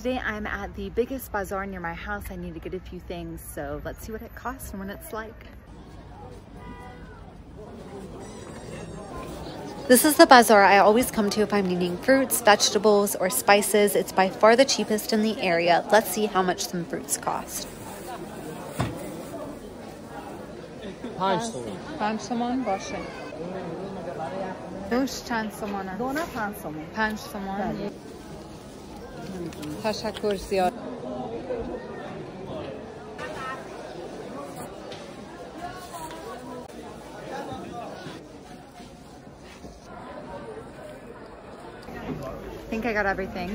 Today I'm at the biggest bazaar near my house. I need to get a few things, so let's see what it costs and what it's like. This is the bazaar I always come to if I'm needing fruits, vegetables, or spices. It's by far the cheapest in the area. Let's see how much some fruits cost. پنج تومن پنج تومن باشه دوش چند تومنه؟ دونه پنج تومن پنج تومن تشکر زیاد I think I got everything.